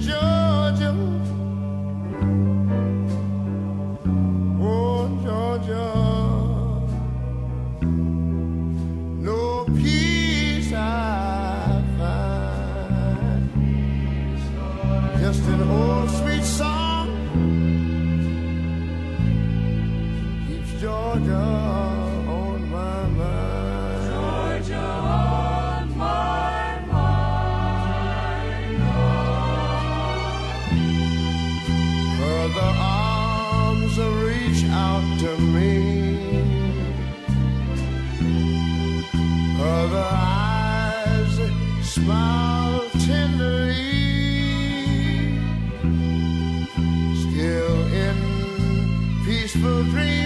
judge. out to me. Other eyes smile tenderly, still in peaceful dreams.